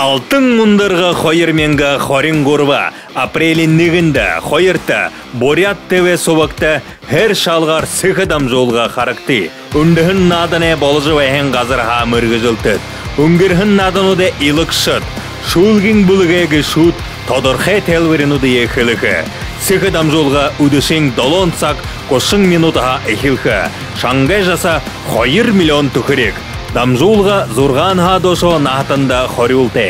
Алтын мұндырға хойырменға хорин гурва, апрелин нігінді хойырты, борят ТВ собакта her шалғар сықыдам жолға характы. Үндіхін надыне болжы вәхен ғазырға мұргызылтыд. Үнгірхін надынуды илықшыд. Шулгин бұлығығы шут, тодорхе телверінуды ехілігі. Сықыдам жолға үдішін долон сақ, кошың минутаға эхилхі. Шаңғай жаса хойыр миллион түхірек. Дамжулға зурған хадошо нахтында хорюлте.